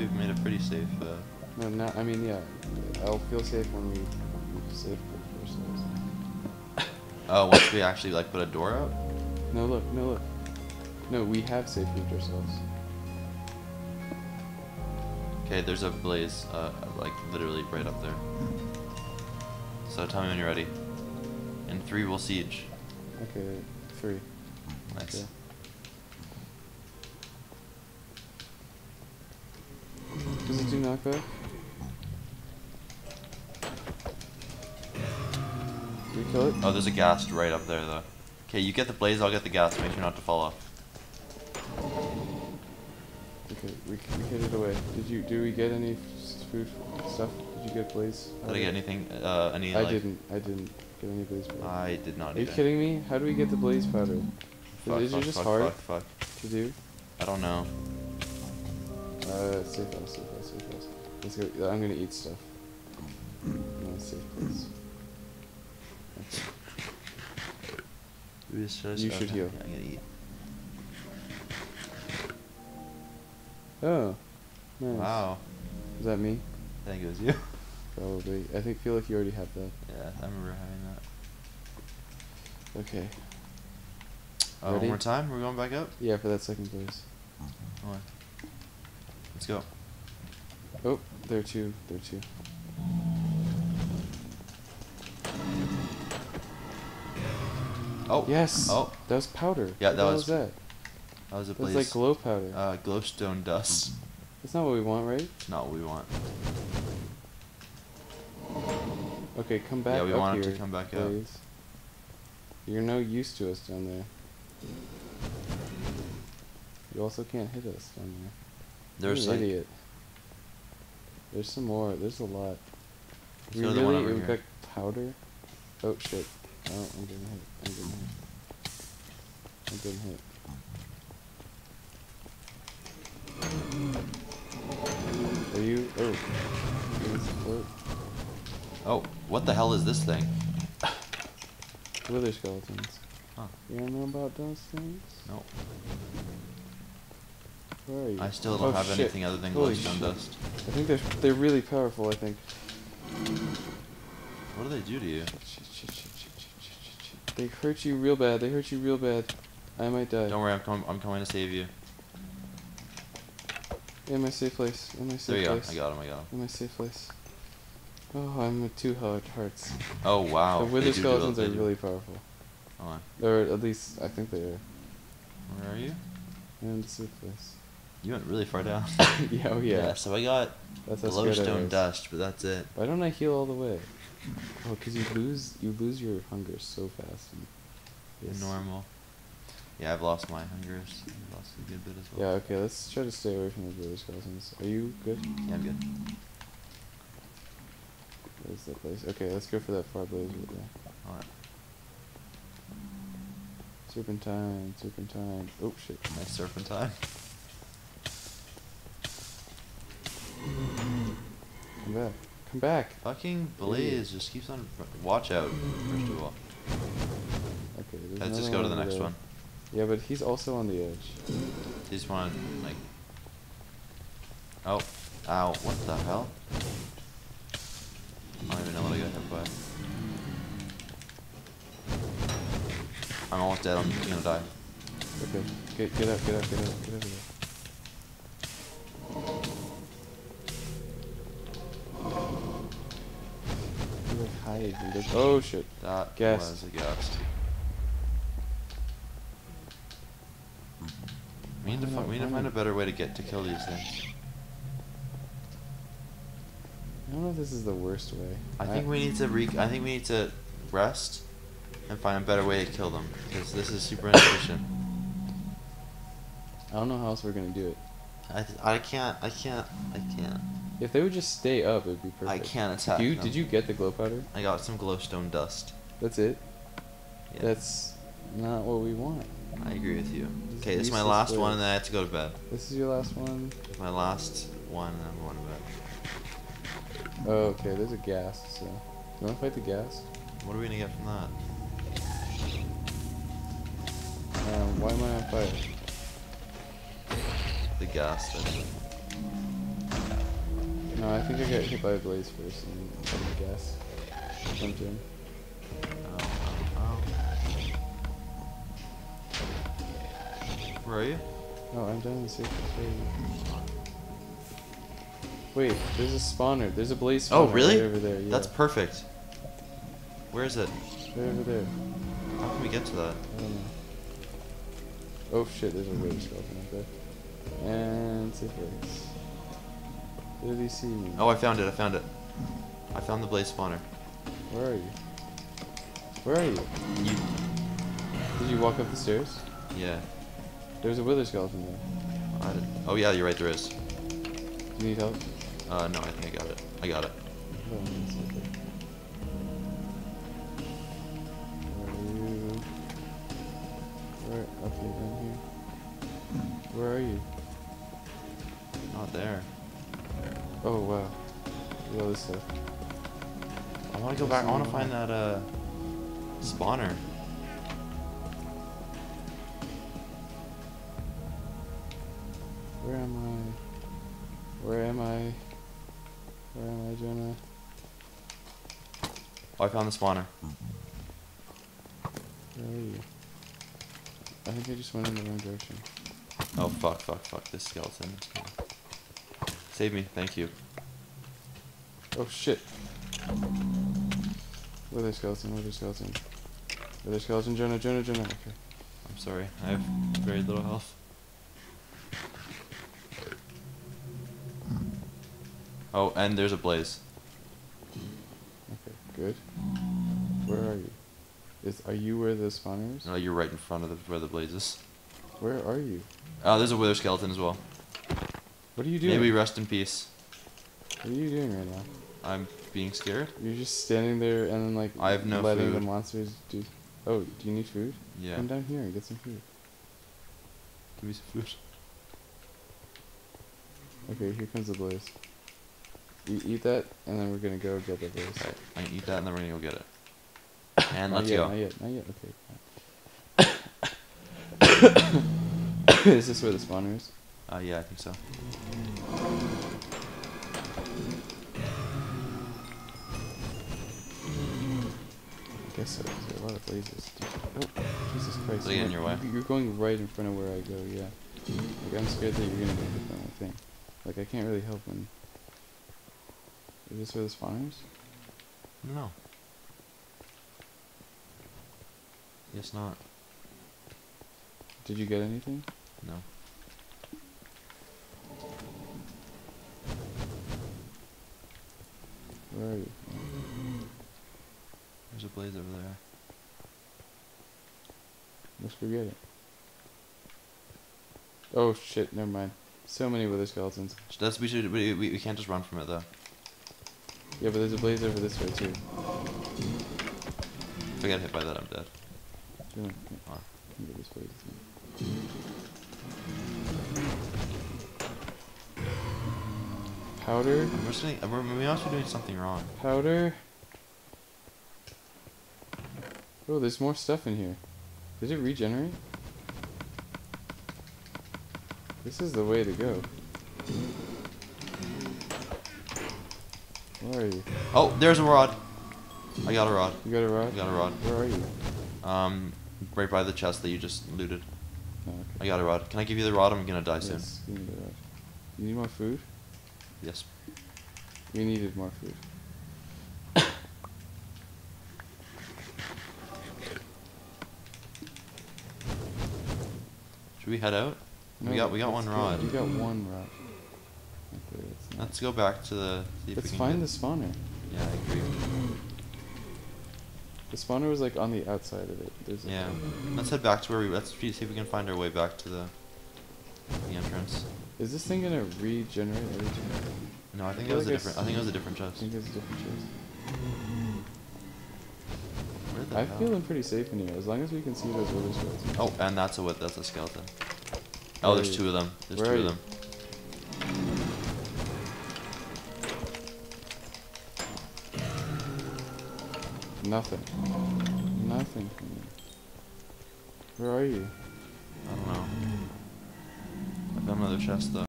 we've made it pretty safe. Uh, No, not. I mean, yeah. I'll feel safe when we, we safe ourselves. oh, once we actually like put a door out. No, look. No, look. No, we have safe moved ourselves. Okay, there's a blaze, uh, like literally right up there. So tell me when you're ready. In three, we'll siege. Okay, three. Nice. Okay. It do knockback? Do we kill it? Oh, there's a ghast right up there though. Okay, you get the blaze, I'll get the ghast. Make sure not to fall off. Okay, we, we hid it away. Did you? Do we get any food stuff? Did you get blaze? Did I get anything? Uh, any I like? didn't. I didn't get any blaze powder. I did not. Are you kidding me? How do we get the blaze powder? Fuck, Is it just fuck, hard Fuck, fuck. to do? I don't know. Uh, safe house, safe house, safe house. Let's go. I'm gonna eat stuff. No, safe place. You should heal. I'm gonna eat. Oh, nice. Wow. Is that me? I think it was you. Probably. I think feel like you already have that. yeah, I remember having that. Okay. Uh, one more time. We're going back up. Yeah, for that second place. Come on. Let's go. Oh, there too. There too. Oh. Yes. Oh. That was powder. Yeah, What that hell was- that? That was a That's blaze. like glow powder. uh, glowstone dust. That's not what we want, right? It's not what we want. Okay, come back Yeah, we want it here, to come back up. please. You're no use to us down there. You also can't hit us down there. There's like. an idiot. There's some more. There's a lot. Let's we go one really here. got powder. Oh shit! Oh, I'm getting hit. I'm getting hit. I'm getting hit. Are you? Oh. you need support? Oh, what the hell is this thing? Wither skeletons. Huh. You don't know about those things? No. Where are you? I still don't Oh, have shit. anything other than Holy glowstone shit. dust. I think they're they're really powerful. I think. What do they do to you? They hurt you real bad. They hurt you real bad. I might die. Don't worry, I'm, com- I'm coming to save you. In my safe place. In my safe There you go. place. I got him. I got him. In my safe place. Oh, I'm with two heart hearts. Oh wow. the wither skeletons are really powerful. Hold on. Or at least I think they are. Where are you? In the safe place. You went really far down. yeah, oh yeah. So I got That's how scared I glowstone dust, but that's it. Why don't I heal all the way? Oh, because you lose you lose your hunger so fast. And yes. Normal. Yeah, I've lost my hunger. I've lost a good bit as well. Yeah. Okay. Let's try to stay away from the wither skeletons. Are you good? Yeah, I'm good. Where's that place? Okay, let's go for that far blaze right there. Alright. Serpentine, serpentine. Oh shit. Nice serpentine. Come back. Come back. Fucking Blaze just keeps on. Watch out, first of all. Okay. Let's just go to the next there. one. Yeah, but he's also on the edge. You one, like. Oh. Ow. What the hell? I don't even know what I got hit by. I'm almost dead. I'm gonna die. Okay. Get get out, get out, get out, get out of there. You like hide and just Oh shit. That Ghast. was a ghast. We need to, Why fi- not? we need to find a better way to get to kill these things. I don't know if this is the worst way. I think we need to re. I think we need to rest and find a better way to kill them because this is super inefficient. I don't know how else we're gonna do it. I, th- I can't. I can't. I can't. If they would just stay up, it'd be perfect. I can't attack Do you, them. did you get the glow powder? I got some glowstone dust. That's it. Yeah, That's not what we want. I agree with you. It's Okay, this is my last one, and then I have to go to bed. This is your last one. My last one, and I'm going to bed. Oh, okay. There's a ghast. So, you want to fight the ghast? What are we gonna get from that? Um, why am I on fire? The ghast. It. No, I think I got hit by a blaze first and then the ghast jumped in. Oh, oh, oh. Where are you? Oh, I'm down in the safe house. Where are you? Wait, there's a spawner. There's a blaze oh, spawner Oh, really? right over there. Yeah. That's perfect. Where is it? right over there. How can we get to that? I don't know. Oh shit, there's a wither skeleton up there. And safe place. Did he see me? Oh, I found it. I found it. I found the blaze spawner. Where are you? Where are you? You. Did you walk up the stairs? Yeah. There's a wither skeleton there. Oh yeah, you're right. There is. Do you need help? Uh, no, I think I got it. I got it. Oh, it's okay. Where are you? Where? Okay, down here. Where are you? Not there. Oh wow. Look at this stuff. I want to go back. I want to find that uh spawner. Where am I? Where am I? Where am I, Jonah? Oh, I found the spawner. Where are you? I think I just went in the wrong direction. Oh fuck, fuck, fuck! This skeleton. Save me, thank you. Oh shit. Wither skeleton, wither skeleton. Wither skeleton, Jonah, Jonah, Jonah. Okay. I'm sorry. I have very little health. Oh, and there's a blaze. Okay, good. Where are you? Is are you where the spawner is? No, you're right in front of the, where the blaze is. Where are you? Oh, there's a wither skeleton as well. What are you doing? Maybe rest in peace. What are you doing right now? I'm being scared. You're just standing there and then like I have no letting the monsters do. Oh, do you need food? Yeah. Come down here and get some food. Give me some food. Okay, here comes the blaze. You eat that, and then we're gonna go get the blaze. Alright, I eat that and then we're gonna go get it. And let's yet, go. Not yet, not yet. Okay. is this where the spawner is? Uh, yeah, I think so. I guess so. 'cause There are a lot of blazes. Oh, Jesus Christ! Did I in you're- your way? You're going right in front of where I go. Yeah. Like I'm scared that you're gonna go hit by my thing. Like I can't really help when. Is this where the spawner is? No. Guess not. Did you get anything? No. Where are you? There's a blaze over there. Let's forget it. Oh shit! Never mind. So many wither skeletons. That's we should we, we, we can't just run from it though. Yeah, but there's a blaze over this way too. If I get hit by that, I'm dead. Do you want Oh. Powder. And We're sitting, we're, we must be doing something wrong. Powder. Oh, there's more stuff in here. Did it regenerate? This is the way to go. Where are you? Oh, there's a rod. I got a rod. You got a rod? I got a rod. Where are you? Um, right by the chest that you just looted. Oh, okay. I got a rod. Can I give you the rod? I'm gonna die soon. Give me the rod. You need more food? Yes. We needed more food. Should we head out? we got we got one rod. You got one rod. Okay, Let's go back to the. Let's we find the spawner. Yeah, I agree. The spawner was like on the outside of it. There's a Yeah. Let's head back to where we. Let's see if we can find our way back to the. The entrance. Is this thing gonna regenerate every time? No, I think feel it was a like I different. I think it was a different chest. I think it's a different chest. I'm feeling pretty safe in here as long as we can see those wither skeletons. Oh, and that's a what? That's a skeleton. Oh, there's two of them. There's Where two of them. Nothing. Nothing. Where are you? I don't know. Found another chest though.